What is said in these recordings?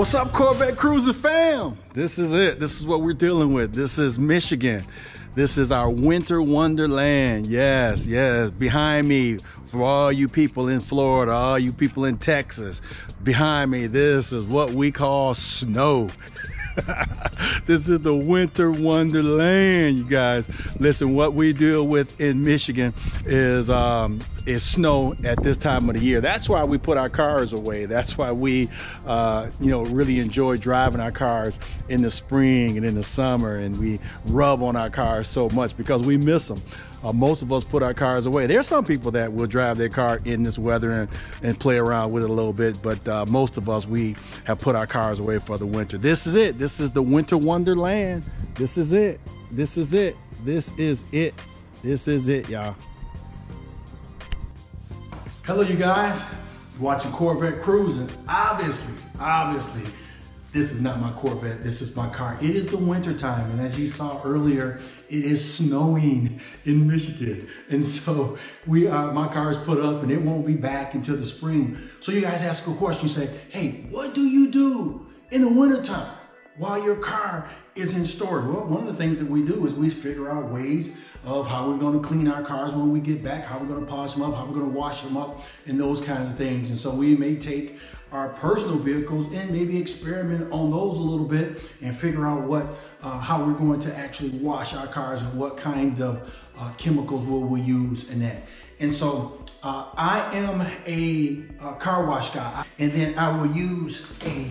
What's up, Corvette Cruiser fam? This is it. This is what we're dealing with. This is Michigan. This is our winter wonderland. Yes, yes. Behind me, for all you people in Florida, all you people in Texas, behind me, this is what we call snow. this is the winter wonderland, you guys. Listen, what we deal with in Michigan is um, is snow at this time of the year. That's why we put our cars away. That's why we, uh, you know, really enjoy driving our cars in the spring and in the summer, and we rub on our cars so much because we miss them. Uh, most of us put our cars away. There's some people that will drive their car in this weather and, and play around with it a little bit, but uh, most of us, we have put our cars away for the winter. This is it. This is the winter wonderland. This is it. This is it. This is it. This is it, y'all. Hello, you guys. Watching Corvette Cruising. Obviously, obviously, this is not my Corvette. This is my car. It is the winter time, and as you saw earlier, it is snowing in Michigan. And so we are, my car is put up and it won't be back until the spring. So you guys ask a question, you say, hey, what do you do in the wintertime while your car is in storage? Well, one of the things that we do is we figure out ways of how we're going to clean our cars when we get back, how we're going to polish them up, how we're going to wash them up, and those kinds of things. And so we may take our personal vehicles and maybe experiment on those a little bit and figure out what uh, how we're going to actually wash our cars and what kind of uh, chemicals will we use in that. And so uh, I am a, a car wash guy and then I will use a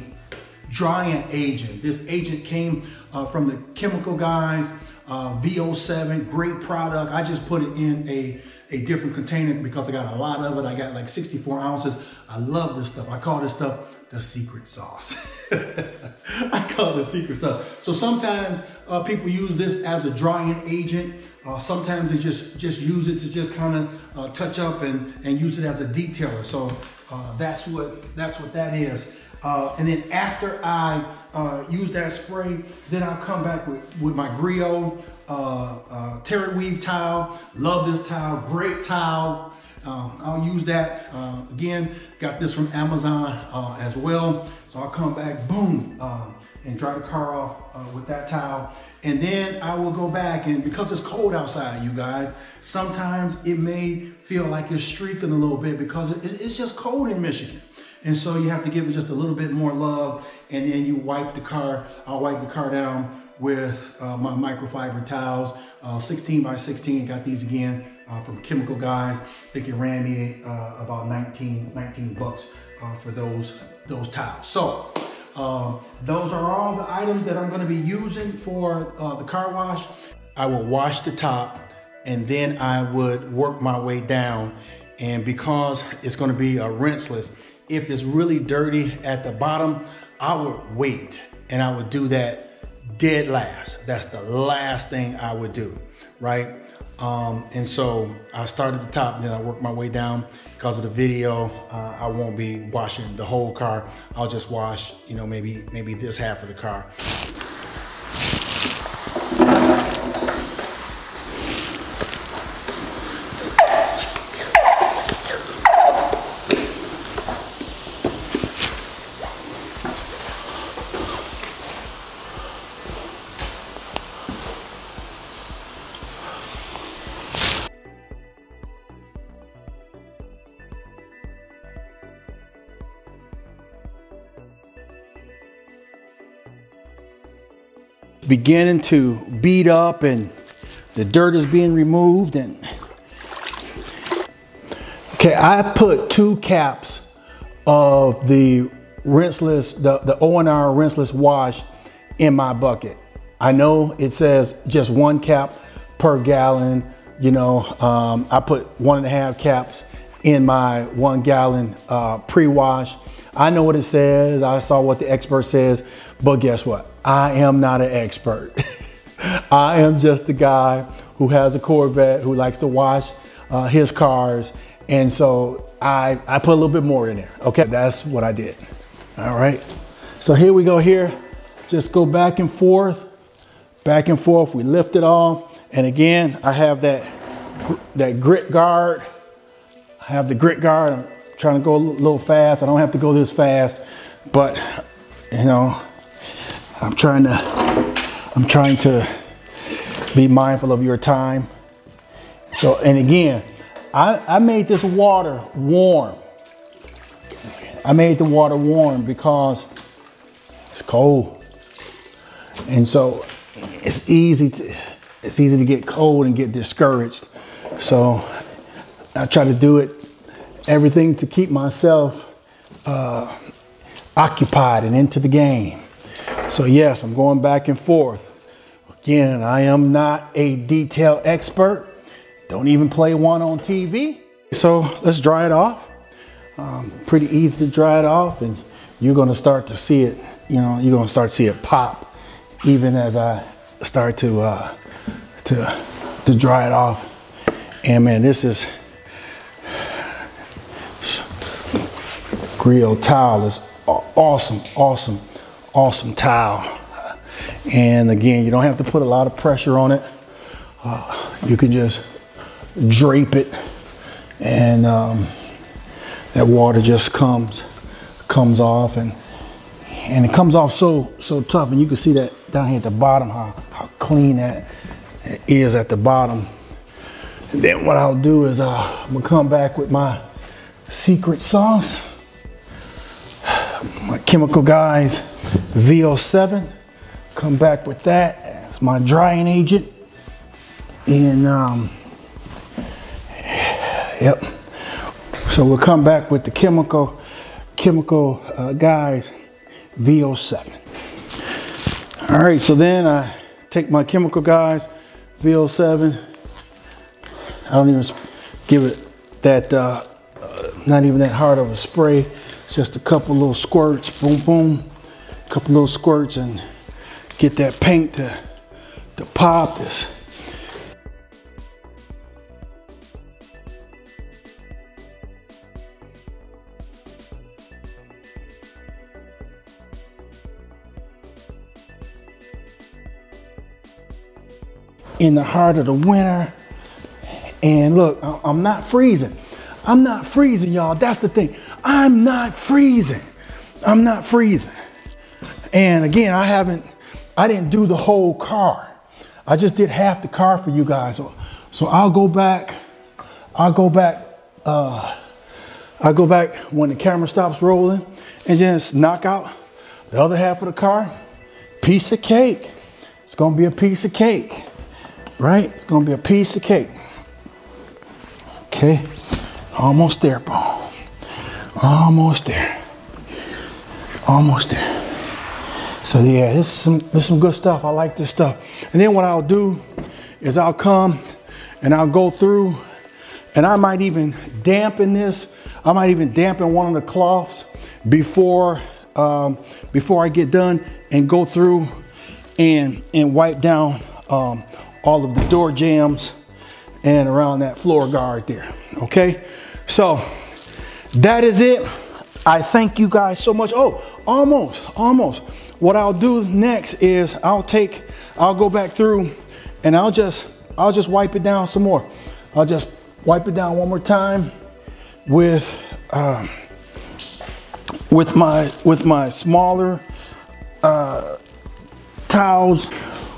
drying agent. This agent came uh, from the chemical guys uh, VO7, great product. I just put it in a, a different container because I got a lot of it. I got like 64 ounces. I love this stuff. I call this stuff the secret sauce. I call it the secret sauce. So sometimes uh, people use this as a drying agent. Uh, sometimes they just, just use it to just kind of uh, touch up and, and use it as a detailer. So uh, that's, what, that's what that is. Uh, and then after I uh, use that spray, then I'll come back with, with my Griot uh, uh, terry weave towel. Love this towel, great towel. Uh, I'll use that. Uh, again, got this from Amazon as well. So I'll come back, boom, and dry the car off with that towel. And then I will go back and because it's cold outside, you guys, sometimes it may feel like you're streaking a little bit because it's just cold in Michigan. And so you have to give it just a little bit more love and then you wipe the car, I'll wipe the car down with uh, my microfiber towels, uh, 16 by 16, got these again uh, from Chemical Guys. I think it ran me uh, about 19, 19 bucks uh, for those, those towels. So um, those are all the items that I'm gonna be using for uh, the car wash. I will wash the top and then I would work my way down. And because it's gonna be a rinseless, if it's really dirty at the bottom, I would wait and I would do that dead last. That's the last thing I would do, right? Um, and so I start at the top, then I work my way down. Because of the video, uh, I won't be washing the whole car. I'll just wash, you know, maybe maybe this half of the car. Beginning to beat up and the dirt is being removed and okay I put two caps of the rinseless the, the ONR rinseless wash in my bucket I know it says just one cap per gallon you know um, I put one and a half caps in my one gallon uh, pre-wash I know what it says. I saw what the expert says, but guess what? I am not an expert. I am just the guy who has a Corvette, who likes to wash uh, his cars. And so I, I put a little bit more in there. Okay, that's what I did. All right. So here we go here. Just go back and forth, back and forth. We lift it off. And again, I have that, that grit guard. I have the grit guard I'm trying to go a little fast. I don't have to go this fast, but you know, I'm trying to, I'm trying to be mindful of your time. So, and again, I, I made this water warm. I made the water warm because it's cold. And so it's easy to, it's easy to get cold and get discouraged. So I try to do it, everything to keep myself uh, occupied and into the game. So yes, I'm going back and forth. Again, I am not a detail expert. Don't even play one on TV. So let's dry it off. Um, pretty easy to dry it off and you're gonna start to see it, you know, you're gonna start to see it pop even as I start to, uh, to, to dry it off. And man, this is, grill tile is awesome, awesome, awesome tile. And again, you don't have to put a lot of pressure on it. Uh, you can just drape it and um, that water just comes comes off and and it comes off so so tough and you can see that down here at the bottom how, how clean that is at the bottom and then what I'll do is uh, I'm gonna come back with my secret sauce my chemical guys VO7 come back with that as my drying agent. And um, yep. So we'll come back with the chemical, chemical uh, guys VO7. All right, so then I take my chemical guys VO7. I don't even give it that, uh, not even that hard of a spray. Just a couple little squirts, boom, boom, couple little squirts and get that paint to, to pop this. in the heart of the winter. And look, I'm not freezing. I'm not freezing, y'all. That's the thing. I'm not freezing. I'm not freezing. And again, I haven't I didn't do the whole car. I just did half the car for you guys. So, so I'll go back. I'll go back. Uh, I'll go back when the camera stops rolling and just knock out the other half of the car. Piece of cake. It's gonna be a piece of cake, right? It's gonna be a piece of cake. Okay, almost there, bro. Almost there. Almost there. So yeah, this is some this is some good stuff. I like this stuff. And then what I'll do is I'll come and I'll go through and I might even dampen this. I might even dampen one of the cloths before um, before I get done and go through and and wipe down um, all of the door jambs and around that floor guard there. Okay, so that is it. I thank you guys so much. Oh, almost, almost. What I'll do next is I'll take, I'll go back through and I'll just, I'll just wipe it down some more. I'll just wipe it down one more time with, uh, with my, with my smaller uh, towels.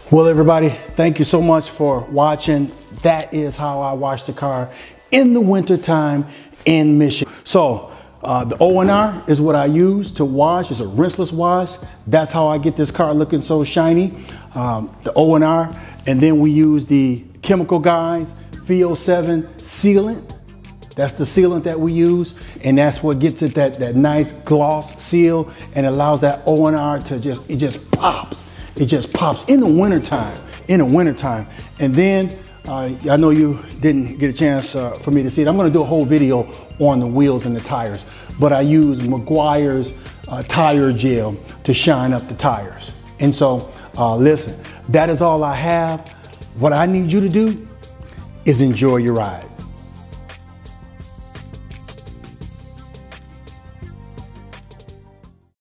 Well, everybody, thank you so much for watching. That is how I wash the car in the wintertime in Michigan. So uh, the ONR is what I use to wash. It's a rinseless wash. That's how I get this car looking so shiny. Um, the ONR. And then we use the chemical guys, VO7 sealant. That's the sealant that we use. And that's what gets it that, that nice gloss seal and allows that ONR to just, it just pops. It just pops in the wintertime, in the wintertime. And then uh, I know you didn't get a chance uh, for me to see it. I'm gonna do a whole video on the wheels and the tires, but I use Meguiar's uh, tire gel to shine up the tires. And so, uh, listen, that is all I have. What I need you to do is enjoy your ride.